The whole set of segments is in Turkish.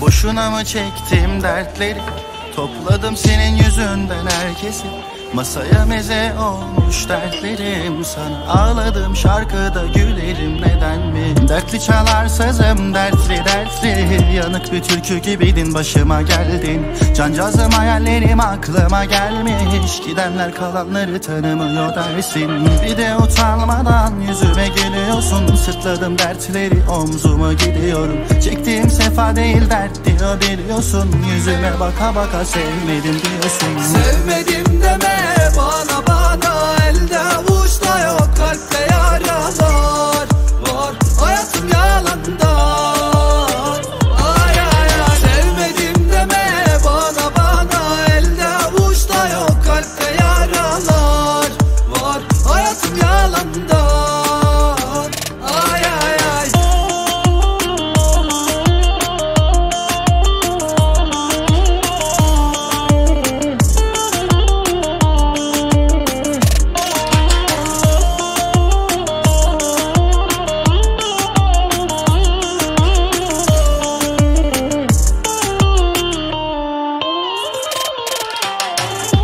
Boşuna mı çektim dertleri? Topladım senin yüzünden herkesi. Masaya meze olmuş dertlerim sana Ağladım şarkıda gülerim. Neden mi? Dertli çalar sazım dertli dertli. Yanık bir türkü gibiydin başıma geldin. Cancazım hayallerim aklıma gelmiş. Gidenler kalanları tanımıyor dersin. Bir de utanmadan yüzüme gülüyorsun. Sırtladım dertleri omzuma gidiyorum. Çektiğim sefa değil dert diyor biliyorsun. Yüzüme baka baka sevmedim diyorsun. Sevmedim deme bana bana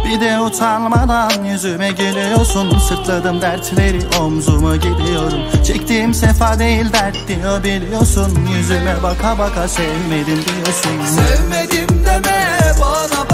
Bir de utanmadan yüzüme gülüyorsun. Sırtladım dertleri omzuma gidiyorum. Çektiğim sefa değil dert diyor biliyorsun. Yüzüme baka baka sevmedim diyorsun. Sevmedim deme bana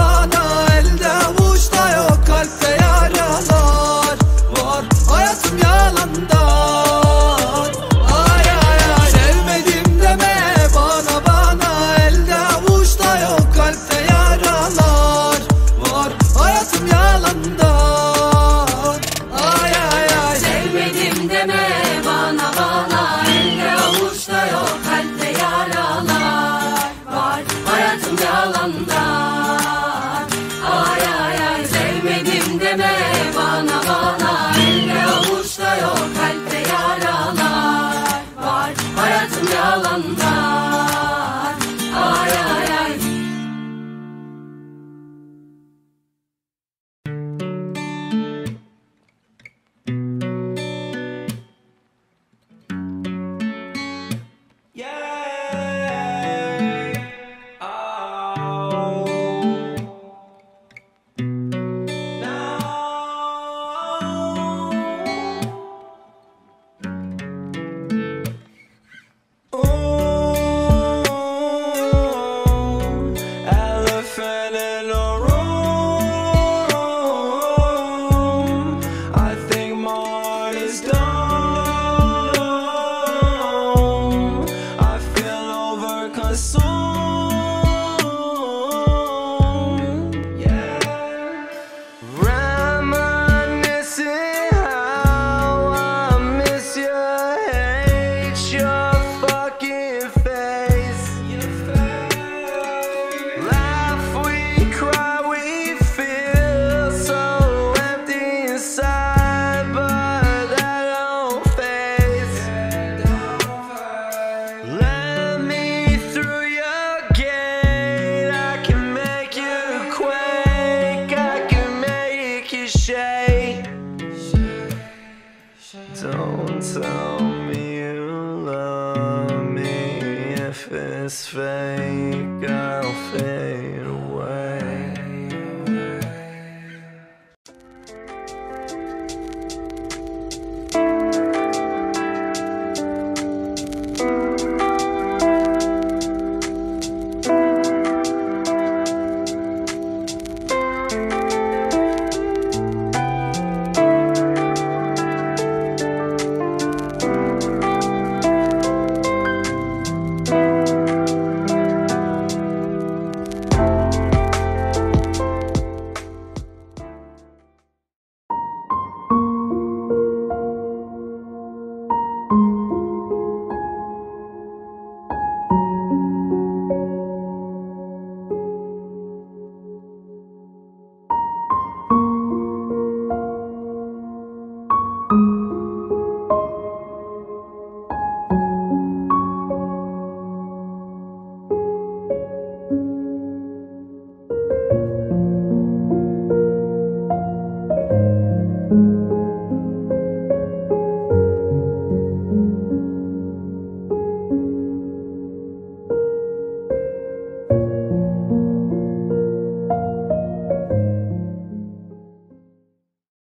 Don't tell me you love me if it's fake.